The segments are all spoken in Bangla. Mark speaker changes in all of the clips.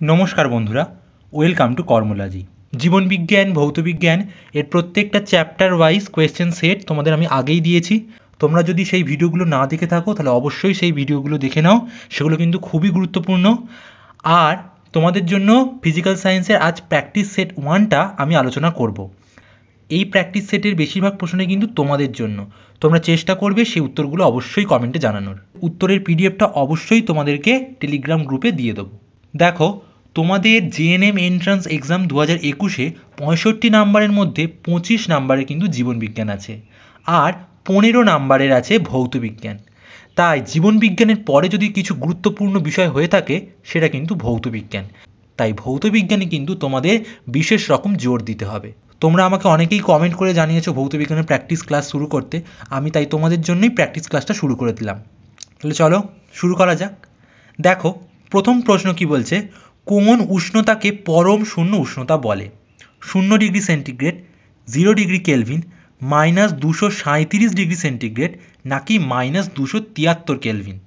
Speaker 1: নমস্কার বন্ধুরা ওয়েলকাম টু কর্মলাজি জীবনবিজ্ঞান ভৌতবিজ্ঞান এর প্রত্যেকটা চ্যাপ্টার ওয়াইজ কোয়েশ্চেন সেট তোমাদের আমি আগেই দিয়েছি। তোমরা যদি সেই ভিডিওগুলো না দেখে থাকো, তাহলে অবশ্যই সেই ভিডিওগুলো দেখে নাও, সেগুলো কিন্তু খুবই গুরুত্বপূর্ণ। আর তোমাদের জন্য ফিজিক্যাল সায়েন্সের আজ প্র্যাকটিস সেট ওয়ানটা আমি আলোচনা করব। এই প্র্যাকটিস সেটের বেশিরভাগ প্রশ্নই কিন্তু তোমাদের জন্য। তোমরা চেষ্টা করবে সেই উত্তরগুলো অবশ্যই কমেন্টে জানানোর। উত্তরের পিডিএফটা অবশ্যই তোমাদেরকে টেলিগ্রাম গ্রুপে দিয়ে দেবো। দেখো, তোমাদের জেএনএম এন্ট্রান্স এক্সাম দু হাজার একুশে পঁয়ষট্টি নাম্বারের মধ্যে পঁচিশ নাম্বারে কিন্তু জীবনবিজ্ঞান আছে আর পনেরো নাম্বারের আছে ভৌতবিজ্ঞান। তাই জীবনবিজ্ঞানের পরে যদি কিছু গুরুত্বপূর্ণ বিষয় হয়ে থাকে, সেটা কিন্তু ভৌতবিজ্ঞান। তাই ভৌতবিজ্ঞানে কিন্তু তোমাদের বিশেষ রকম জোর দিতে হবে। তোমরা আমাকে অনেকেই কমেন্ট করে জানিয়েছো ভৌতবিজ্ঞানের প্র্যাকটিস ক্লাস শুরু করতে। আমি তাই তোমাদের জন্যই প্র্যাকটিস ক্লাসটা শুরু করে দিলাম। তাহলে চলো, শুরু করা যাক। দেখো প্রথম প্রশ্ন কি বলছে? কোন উষ্ণতাকে পরম শূন্য উষ্ণতা বলে? শূন্য degree centigrade, zero degree kelvin, minus দুশো সাঁত্রিশ ডিগ্রি সেন্টিগ্রেড, নাকি মাইনাস দুশো তিয়াত্তর কেলভিন?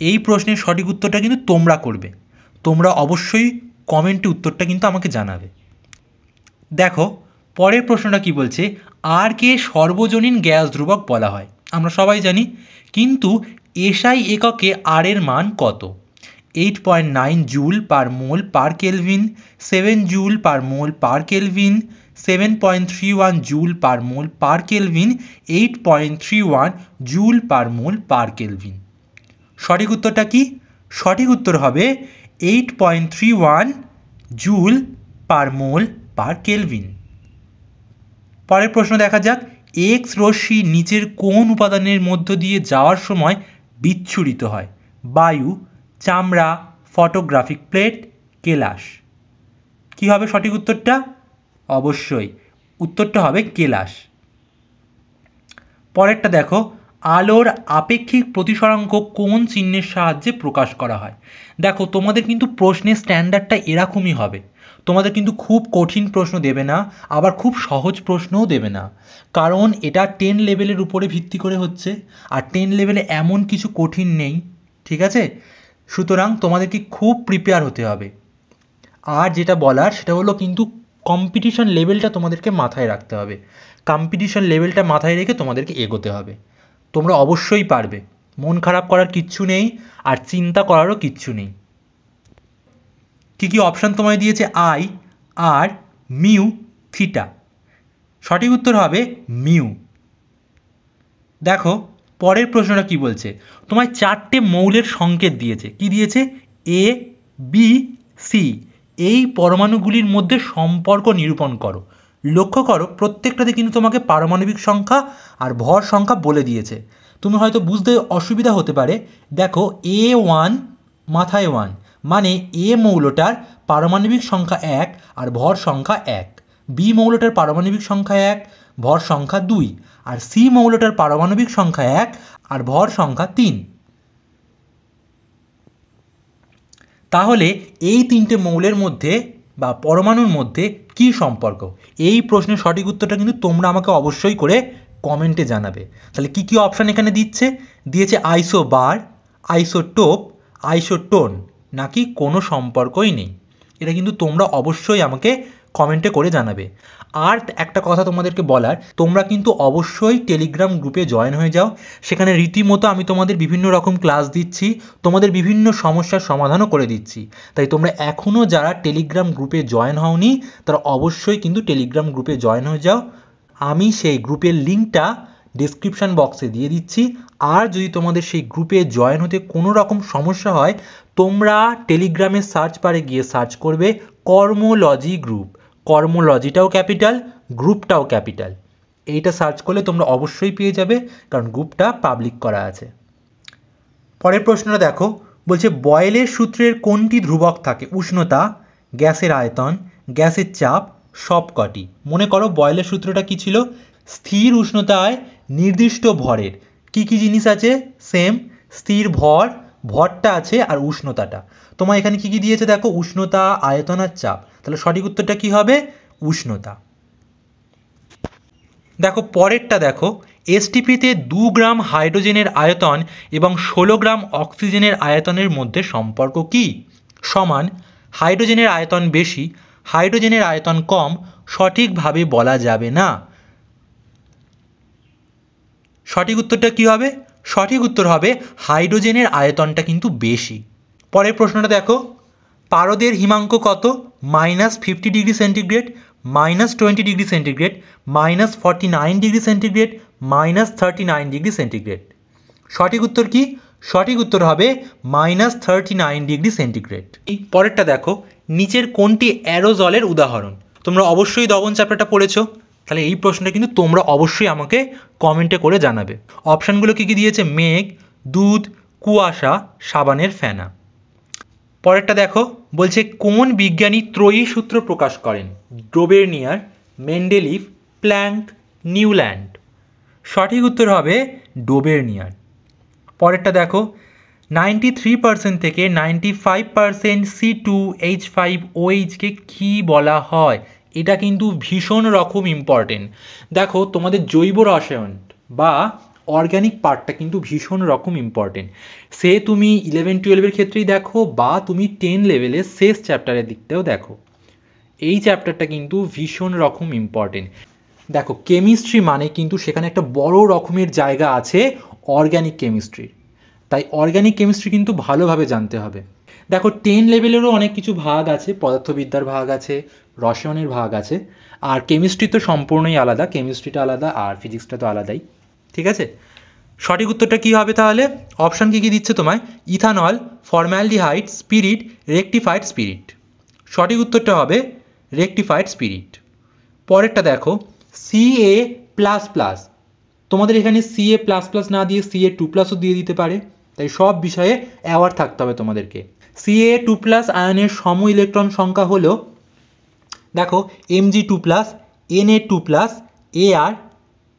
Speaker 1: এই প্রশ্নের সঠিক উত্তরটা কিন্তু তোমরা করবে। তোমরা অবশ্যই কমেন্টে উত্তরটা কিন্তু আমাকে জানাবে। দেখো, পরের প্রশ্নটা কি বলছে? আর কে সর্বজনীন গ্যাস ধ্রুবক বলা হয়? আমরা সবাই জানি, কিন্তু এসআই এককে আর এর মান কত? Eight point nine joule per mole per kelvin seven joule per mole per kelvin seven point three one joule per mole per kelvin eight point three one joule per mole per kelvin সঠিক উত্তরটা কি? সঠিক উত্তর হবে eight point three one joule per mole per kelvin পরের প্রশ্ন দেখা যাক এক্স রশ্মি নিচের কোন উপাদানের মধ্য দিয়ে যাওয়ার সময় বিচ্ছুরিত হয়। বায়ু, চামড়া, ফটোগ্রাফিক প্লেট, কেলাস। কি হবে সঠিক উত্তরটা? অবশ্যই। উত্তরটা হবে কেলাস। পরেরটা দেখো, আলোর আপেক্ষিক প্রতিসরাঙ্ক কোন চিহ্নের সাহায্যে প্রকাশ করা হয়? দেখো, তোমাদের কিন্তু প্রশ্নের স্ট্যান্ডার্ডটা এরকমই হবে। তোমাদের কিন্তু খুব কঠিন প্রশ্ন দেবে না, আবার খুব সহজ প্রশ্নও দেবে না। কারণ এটা টেন লেভেলের উপরে ভিত্তি করে হচ্ছে, আর টেন লেভেলে এমন কিছু কঠিন নেই, ঠিক আছে? সুতরাং তোমাদেরকে খুব প্রিপেয়ার হতে হবে। আর যেটা বলার, সেটা হলো কিন্তু কম্পিটিশন লেভেলটা তোমাদেরকে মাথায় রাখতে হবে। কম্পিটিশন লেভেলটা মাথায় রেখে তোমাদেরকে এগোতে হবে। তোমরা অবশ্যই পারবে। মন খারাপ করার কিচ্ছু নেই, আর চিন্তা করারও কিচ্ছু নেই। কী কী অপশান তোমায় দিয়েছে? আই আর মিউ থিটা সঠিক উত্তর হবে মিউ দেখো, পরের প্রশ্নটা কি বলছে? তোমায় চারটে মৌলের সংকেত দিয়েছে। কি দিয়েছে? এ বি সি এই পরমাণুগুলির মধ্যে সম্পর্ক নিরূপণ করো। লক্ষ্য করো, প্রত্যেকটাতে কিন্তু তোমাকে পারমাণবিক সংখ্যা আর ভর সংখ্যা বলে দিয়েছে। তুমি হয়তো বুঝতে অসুবিধা হতে পারে। দেখো এ ওয়ান মাথায় ওয়ান মানে এ মৌলটার পারমাণবিক সংখ্যা এক আর ভর সংখ্যা এক। বি মৌলটার পারমাণবিক সংখ্যা এক, ভর সংখ্যা দুই আর সি মৌলটার পারমাণবিক সংখ্যা এক আর ভর সংখ্যা তিন। তাহলে এই তিনটে মৌলের মধ্যে বা পরমাণুর মধ্যে কি সম্পর্ক? এই প্রশ্নের সঠিক উত্তরটা কিন্তু তোমরা আমাকে অবশ্যই করে কমেন্টে জানাবে। তাহলে কি কি অপশান এখানে দিচ্ছে? দিয়েছে আইসো বার আইসোটোপ, আইসোটোন। নাকি কোনো সম্পর্কই নেই? এটা কিন্তু তোমরা অবশ্যই আমাকে কমেন্টে করে জানাবে। আর একটা কথা তোমাদেরকে বলার, তোমরা কিন্তু অবশ্যই টেলিগ্রাম গ্রুপে জয়েন হয়ে যাও। সেখানে রীতিমতো আমি তোমাদের বিভিন্ন রকম ক্লাস দিচ্ছি, তোমাদের বিভিন্ন সমস্যার সমাধানও করে দিচ্ছি। তাই তোমরা এখনও যারা টেলিগ্রাম গ্রুপে জয়েন হওনি, তারা অবশ্যই কিন্তু টেলিগ্রাম গ্রুপে জয়েন হয়ে যাও। আমি সেই গ্রুপের লিঙ্কটা ডিসক্রিপশান বক্সে দিয়ে দিচ্ছি। আর যদি তোমাদের সেই গ্রুপে জয়েন হতে কোনো রকম সমস্যা হয়, তোমরা টেলিগ্রামের সার্চ বারে গিয়ে সার্চ করবে কর্মলজি গ্রুপ কর্মলজিটাও ক্যাপিটাল গ্রুপটাও ক্যাপিটাল এইটা সার্চ করলে তোমরা অবশ্যই পেয়ে যাবে, কারণ গ্রুপটা পাবলিক করা আছে। পরের প্রশ্নটা দেখো, বলছে, বয়েলের সূত্রের কোনটি ধ্রুবক থাকে? উষ্ণতা, গ্যাসের আয়তন, গ্যাসের চাপ, সবকটি। মনে করো বয়েলের সূত্রটা কি ছিল? স্থির উষ্ণতায় নির্দিষ্ট ভরের। কি কি জিনিস আছে? সেম স্থির ভর, ভরটা আছে আর উষ্ণতাটা। তোমার এখানে কি কি দিয়েছে দেখো? উষ্ণতা, আয়তন আর চাপ। তাহলে সঠিক উত্তরটা কি হবে? উষ্ণতা। দেখো, পরেরটা দেখো। এসটিপিতে দু গ্রাম হাইড্রোজেনের আয়তন এবং ষোলো গ্রাম অক্সিজেনের আয়তনের মধ্যে সম্পর্ক কি? সমান, হাইড্রোজেনের আয়তন বেশি, হাইড্রোজেনের আয়তন কম, সঠিকভাবে বলা যাবে না। সঠিক উত্তরটা কি হবে? সঠিক উত্তর হবে হাইড্রোজেনের আয়তনটা কিন্তু বেশি। পরের প্রশ্নটা দেখো। পারদের হিমাঙ্ক কত? Minus fifty degree centigrade, minus twenty degree centigrade, minus forty nine degree centigrade, minus thirty nine degree centigrade. সঠিক উত্তর কি? সঠিক উত্তর হবে minus thirty nine degree centigrade. পরেরটা দেখো, নিচের কোনটি অ্যারোজলের উদাহরণ? তোমরা অবশ্যই দবন চ্যাপ্টারটা পড়েছো। তাহলে এই প্রশ্নটা কিন্তু তোমরা অবশ্যই আমাকে কমেন্টে করে জানাবে। অপশানগুলো কী কী দিয়েছে? মেঘ, দুধ, কুয়াশা, সাবানের ফেনা। পরেরটা দেখো, বলছে, কোন বিজ্ঞানী ত্রয়ী সূত্র প্রকাশ করেন? Dobereiner, Mendeleev, Planck, Newland. সঠিক উত্তর হবে ডোবেরনিয়ার। পরেরটা দেখো, নাইনটি থ্রি পার্সেন্ট থেকে ninety five percent C two H five ওএইচকে কী বলা হয়? এটা কিন্তু ভীষণ রকম ইম্পর্টেন্ট দেখো, তোমাদের জৈব রসায়ন বা অর্গ্যানিক পার্টটা কিন্তু ভীষণ রকম ইম্পর্টেন্ট সে তুমি ইলেভেন টুয়েলভের ক্ষেত্রেই দেখো বা তুমি টেন লেভেলের শেষ চ্যাপ্টারের দিকটাও দেখো। এই চ্যাপ্টারটা কিন্তু ভীষণ রকম ইম্পর্টেন্ট দেখো কেমিস্ট্রি মানে কিন্তু সেখানে একটা বড় রকমের জায়গা আছে অর্গ্যানিক কেমিস্ট্রির তাই অর্গ্যানিক কেমিস্ট্রি কিন্তু ভালোভাবে জানতে হবে। দেখো টেন লেভেলেরও অনেক কিছু ভাগ আছে, পদার্থবিদ্যার ভাগ আছে, রসায়নের ভাগ আছে, আর কেমিস্ট্রি তো সম্পূর্ণই আলাদা কেমিস্ট্রিটা আলাদা, আর ফিজিক্সটা তো আলাদাই, ঠিক আছে? সঠিক উত্তরটা কী হবে তাহলে? অপশান কী কী দিচ্ছে তোমায়? Ethanol formaldehyde spirit rectified spirit সঠিক উত্তরটা হবে রেকটিফাইড স্পিরিট পরেরটা দেখো সিএ প্লাস প্লাস তোমাদের এখানে সিএ প্লাস প্লাস না দিয়ে সিএ টু প্লাসও দিয়ে দিতে পারে, তাই সব বিষয়ে অ্যাওয়ার থাকতে হবে তোমাদেরকে। সিএ টু প্লাস আয়নের সম ইলেকট্রন সংখ্যা হলো, দেখো MG two plus N A two plus A R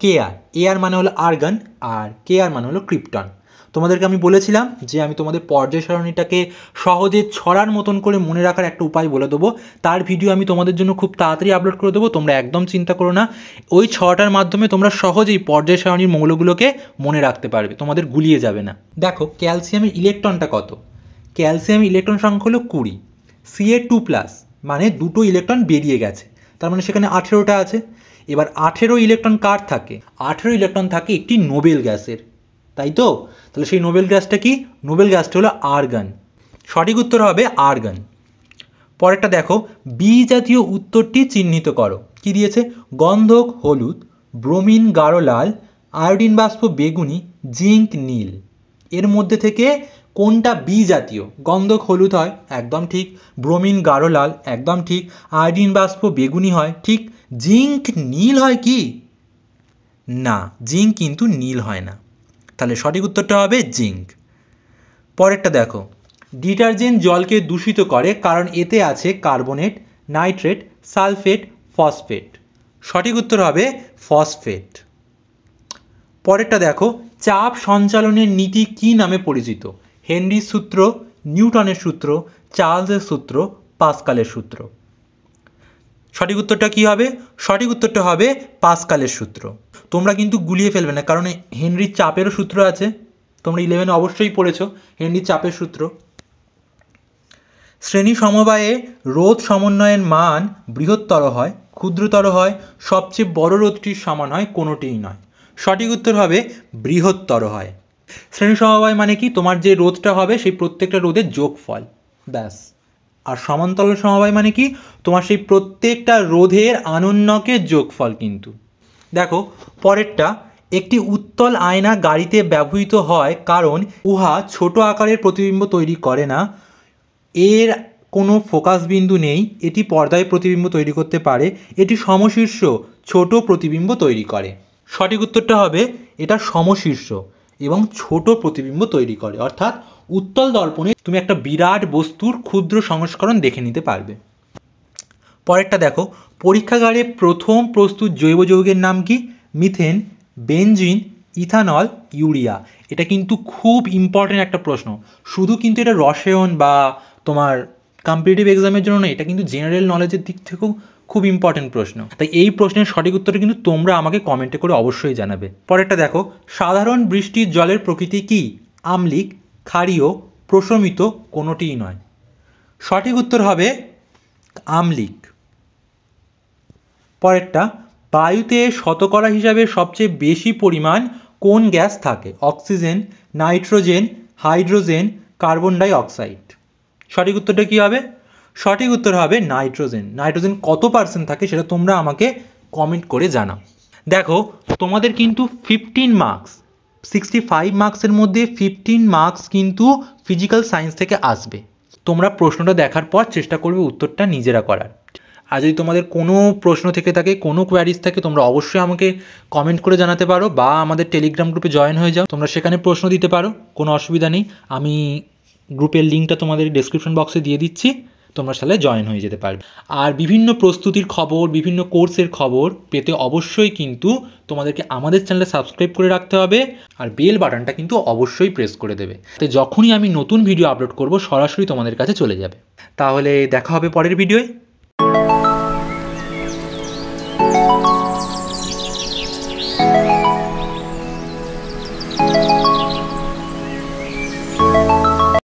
Speaker 1: K R A R মানে হলো আর্গান আর কে আর মানে হলো ক্রিপ্টন তোমাদেরকে আমি বলেছিলাম যে আমি তোমাদের পর্যায় সারণীটাকে সহজে ছড়ার মতন করে মনে রাখার একটা উপায় বলে দেবো। তার ভিডিও আমি তোমাদের জন্য খুব তাড়াতাড়ি আপলোড করে দেবো, তোমরা একদম চিন্তা করো না। ওই ছটার মাধ্যমে তোমরা সহজেই পর্যায় সারণীর মৌলগুলোকে মনে রাখতে পারবে, তোমাদের গুলিয়ে যাবে না। দেখো ক্যালসিয়ামের ইলেকট্রনটা কত? ক্যালসিয়াম ইলেকট্রন সংখ্যা হলো কুড়ি। সিএ টু প্লাস মানে দুটো ইলেকট্রন বেরিয়ে গেছে। তার মানে সেখানে আঠেরোটা আছে। এবার আঠেরো ইলেকট্রন কার থাকে? আঠেরো ইলেকট্রন থাকে একটি নোবেল গ্যাসের। তাই তো? তাহলে সেই নোবেল গ্যাসটা কি? নোবেল গ্যাসটা হলো আর্গান। সঠিক উত্তর হবে আর্গান। পরেরটা দেখো, বি জাতীয় উত্তরটি চিহ্নিত করো। কি দিয়েছে? গন্ধক, হলুদ, ব্রোমিন, গাঢ় লাল, আয়োডিন বাষ্প, বেগুনি, জিঙ্ক, নীল। এর মধ্যে থেকে কোনটা বি জাতীয়? গন্ধক হলুদ হয়, একদম ঠিক। ব্রোমিন গাঢ় লাল, একদম ঠিক। আয়োডিন বাষ্প বেগুনি হয়, ঠিক। জিঙ্ক নীল হয় কি? না, জিঙ্ক কিন্তু নীল হয় না। তাহলে সঠিক উত্তরটা হবে জিঙ্ক। পরেরটা দেখো। ডিটারজেন্ট জলকে দূষিত করে, কারণ এতে আছে কার্বনেট, নাইট্রেট, সালফেট, ফসফেট। সঠিক উত্তর হবে ফসফেট। পরেরটা দেখো, চাপ সঞ্চালনের নীতি কি নামে পরিচিত? হেনরির সূত্র, নিউটনের সূত্র, চার্লসের সূত্র, পাসকালের সূত্র। সঠিক উত্তরটা কি হবে? সঠিক উত্তরটা হবে পাসকালের সূত্র। তোমরা কিন্তু গুলিয়ে ফেলবে না, কারণ হেনরির চাপেরও সূত্র আছে। তোমরা ইলেভেনে অবশ্যই পড়েছো, হেনরির চাপের সূত্র। শ্রেণি সমবায়ে রোধ সমন্বয়ের মান বৃহত্তর হয়, ক্ষুদ্রতর হয়, সবচেয়ে বড় রোধটির সমান হয়, কোনোটিই নয়। সঠিক উত্তর হবে বৃহত্তর হয়। শ্রেণি সমবায় মানে কি? তোমার যে রোধটা হবে, সেই প্রত্যেকটা রোধের যোগফল। ব্যাস। আর সমান্তরাল সমবায় মানে কি? তোমার সেই প্রত্যেকটা রোধের আনন্যকের যোগফল কিন্তু। দেখো, পরেরটা, একটি উত্তল আয়না গাড়িতে ব্যবহৃত হয় কারণ উহা ছোট আকারের প্রতিবিম্ব তৈরি করে না। এর কোনো ফোকাস বিন্দু নেই, এটি পর্দায় প্রতিবিম্ব তৈরি করতে পারে, এটি সমশীর্ষ ছোট প্রতিবিম্ব তৈরি করে। সঠিক উত্তরটা হবে, এটা সমশীর্ষ। এবং ছোট প্রতিবিম্ব তৈরি করে। অর্থাৎ উত্তল দর্পণে তুমি একটা বিরাট বস্তুর ক্ষুদ্র সংস্করণ দেখে নিতে পারবে। পরেরটা দেখো, পরীক্ষাগারে প্রথম প্রস্তুত জৈব যৌগের নাম কি? Methane, benzene, ethanol, urea. এটা কিন্তু খুব ইম্পর্টেন্ট একটা প্রশ্ন। শুধু কিন্তু এটা রসায়ন বা তোমার কম্পিটিটিভ এক্সামের জন্য না এটা কিন্তু জেনারেল নলেজের দিক থেকেও খুব ইম্পর্টেন্ট প্রশ্ন। তাই এই প্রশ্নের সঠিক উত্তরটা কিন্তু তোমরা আমাকে কমেন্টে করে অবশ্যই জানাবে। পরেরটা দেখো, সাধারণ বৃষ্টির জলের প্রকৃতি কি? আমলিক, ক্ষারীয়, প্রশমিত কোনোটিই নয়। সঠিক উত্তর হবে আমলিক। পরেরটা, বায়ুতে শতকরা হিসাবে সবচেয়ে বেশি পরিমাণ কোন গ্যাস থাকে? Oxygen, nitrogen, hydrogen, carbon die oxide. সঠিক উত্তরটা কি হবে? সঠিক উত্তর হবে নাইট্রোজেন। নাইট্রোজেন কত পার্সেন্ট থাকে সেটা তোমরা আমাকে কমেন্ট করে জানাও। দেখো, তোমাদের কিন্তু ফিফটিন মার্কস সিক্সটি ফাইভ মার্কসের মধ্যে ফিফটিন মার্কস কিন্তু ফিজিক্যাল সায়েন্স থেকে আসবে। তোমরা প্রশ্নটা দেখার পর চেষ্টা করবে উত্তরটা নিজেরা করার। আর যদি তোমাদের কোনো প্রশ্ন থেকে থাকে, কোনো কোয়ারিজ থাকে, তোমরা অবশ্যই আমাকে কমেন্ট করে জানাতে পারো বা আমাদের টেলিগ্রাম গ্রুপে জয়েন হয়ে যাও। তোমরা সেখানে প্রশ্ন দিতে পারো, কোনো অসুবিধা নেই। আমি গ্রুপের লিঙ্কটা তোমাদের ডিসক্রিপশন বক্সে দিয়ে দিচ্ছি। তোমরা সালে জয়েন হয়ে যেতে পারবে। আর বিভিন্ন প্রস্তুতির খবর, বিভিন্ন কোর্সের খবর পেতে অবশ্যই কিন্তু তোমাদেরকে আমাদের চ্যানেলে সাবস্ক্রাইব করে রাখতে হবে আর বেল বাটনটা কিন্তু অবশ্যই প্রেস করে দেবে। তো যখনই আমি নতুন ভিডিও আপলোড করব, সরাসরি তোমাদের কাছে চলে যাবে। তাহলে দেখা হবে পরের ভিডিওয়